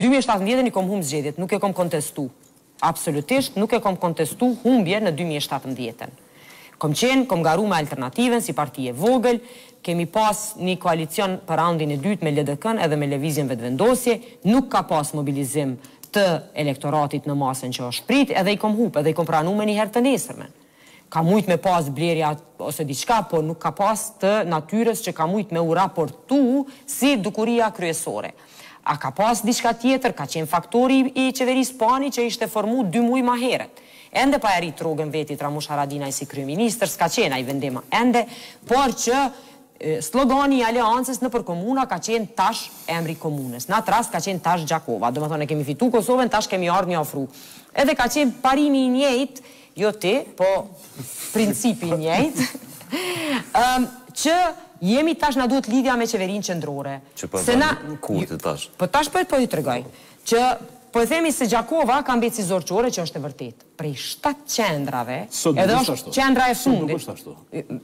Dy mijë e shtatëmbëdhjetë-n i kom hum zgjedhjet, nuk e kom kontestu. Absolutisht nuk e kom kontestu humbjen në dy mijë e shtatëmbëdhjetë-n. Kom qenë, kom garu me Alternativën si parti e vogël, kemi pas ni koalicion për raundin e dytë me LDK-n edhe me Lëvizjen Vetëvendosje, nuk ka pas mobilizim të elektoratit në masën që osht prit edhe i kom hup, edhe i kom pranu me ni herë të nesërmen. Ka mujt me pas blerja ose diçka, po nuk ka pas të natyrës që ka mujt me u raportu si dukuria kryesore. A ka pas diçka tjetër, ka qenë faktori i qeverisë Pani që ishte formu dy muj ma herët. Ende pa e rrit rrogën vetit Ramush Haradinaj si kryeministër, s'ka qenë ai vendim ende, por që slogani i aleancës nëpër komuna ka qenë tash emri komunës. N'atë rast ka qenë tash Gjakova. Domethënë e kemi fitu Kosovën, tash kemi ardh me ofru. Edhe ka qenë parimi i njejtë Jo ti, po principi i njëjtë. Ëm, që jemi tash na duhet lidhja me qeverinë qendrore. Që po e bën Kurti tash. Po tash po ju tregoj. Që po e themi se Gjakova ka mbet si zorçore që është e vërtetë. Prej shtatë qendrave, edhe është qendra e fundit. Sot nuk është ashtu.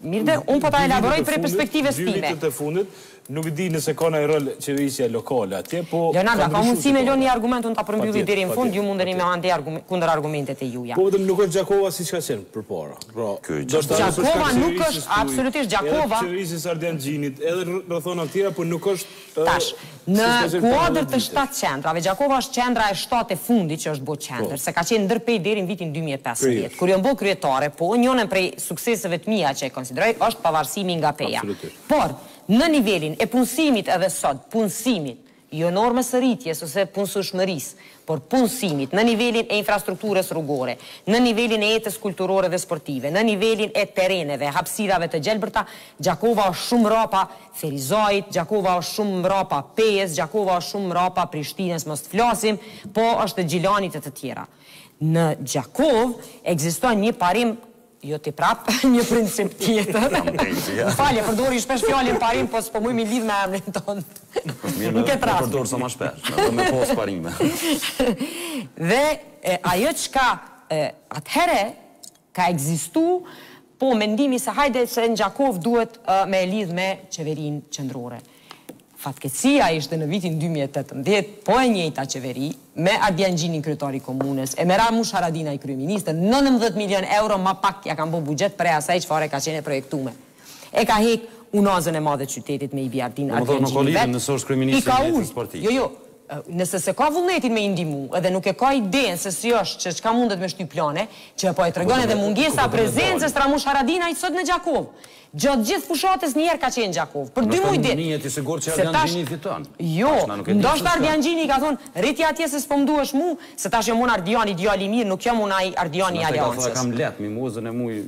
Mirë de, unë po ta elaboroj prej perspektivës time. Dy vitet e fundit, Nuk di nëse ka naj rol qeverisja lokale atje, po ka ndryshu situata. Leonard, a ka mundësi me lon argumentin ta përmbylli deri në fund, ju mundeni mandej kundër argumentet e juja. Po vetëm nuk është Gjakova siç ka qenë përpara. Pra, ndoshta edhe për shkak të qeverisjes tuaj, edhe për qeverisjes së Ardian Gjinit, edhe rrethona të tjera, po nuk është ë Tash, në kuadër të shtatë qendrave, Gjakova është qendra e shtatë e fundit që është bo qendër, se ka qenë nën Pejë deri në vitin dy mijë e pesëmbëdhjetë, kur jom bo kryetare, po njonen prej sukseseve të mija që e konsideroj është pavarësimi nga Peja. Por, në nivelin e punësimit edhe sot, punësimit, jo normës së rritjes ose punësueshmërisë, por punësimit, në nivelin e infrastrukturës rrugore, në nivelin e jetës kulturore dhe sportive, në nivelin e terreneve, hapësirave të gjelbërta, Gjakova është shumë mrapa Ferizajit, Gjakova është shumë mrapa Pejës, Gjakova është shumë mrapa Prishtinës mos të flasim, po edhe Gjilanit e të tjera. Në Gjakovë ekziston një parim Jo ti prap, një princip tjetër. Më fal e përdori shpesh fjalën parim, po s'po mujmë i lidh me emrin tond. N'ket rast. Përdore sa ma shpesh, me pas parime. Dhe ajo çka atëhere, ka ekzistu, po mendimi se hajde se në Gjakovë duhet me e lidh me qeverinë qendrore. Fatkeqësia ishte në vitin dy mijë e tetëmbëdhjetë po e njëjta qeveri, me Ardian Gjinin kryetar i komunës, e me Ramush Haradinaj kryeministër, nëntëmbëdhjetë milionë euro ma pak ja kanë bo buxhet prej asaj çfare ka qenë e projektume. E ka hek unazën e madhe t'qytetit me i bi Ardin, Ardian Gjinin vet, i ka ul, jo jo, nëse s'e ka vullnetin me i ndihmu edhe nuk e ka idenë se si është që çka mundet me shty plane, që po e tregon edhe mungesa e prezencës t'Ramush Haradinajt sot në Gjakovë. Gjatë gjithë fushatës një herë ka qenë Gjakovë, për dy muj ditë. Nihet i sigurt që Ardian Gjini fiton. Jo, ndoshta Ardian Gjini i ka thonë, rri ti atje se s'po më duhesh mu, se tash jam unë Ardiani, djali i mirë, nuk jam unë ai Ardiani i Aleancës. Ndoshta i ka thonë e kam lehtë, Mimozën e muj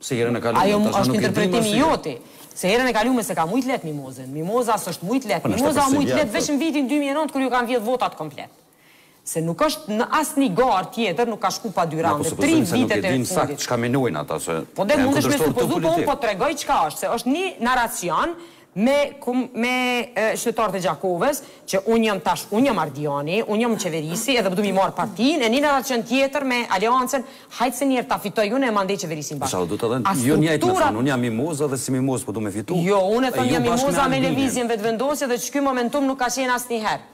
si herën e kalume, tash nuk e di më se. Ajo është interpretim i joti, se herën e kalume s'e ka mujt lehtë Mimozën, Mimoza s'është mujt lehtë, Mimoza është mujt lehtë veç në vitin dy mijë e nëntë kur iu kanë vjedhë votat komplet. Se nuk është në asnji garë tjetër nuk ka shku pa dy runde, tri vitet e fundit. Na po supozojmë se nuk e dimë saktë çka menojnë ata, se janë kundërshtarët politikë. Po mundesh me supozu, po unë po tregoj çka është, se është nji naracion me me qytetarët e Gjakovës, që unë jam tash, unë jam Ardiani, unë jam me qeverisë edhe s'po du mi marrë partinë, e nji naracion tjetër me aleancën, hajt se njerë ta fitoj unë e mandej qeverisim bashkë. Inshallah, du të them, jo njëjtë me thënë, unë jam Mimoza dhe si Mimozë po du me fitu, e ju bashkë me Albinin. Jo, unë po thom jam Mimoza me Lëvizjen Vetëvendosje edhe që ky momentum nuk ka qenë asnjëherë.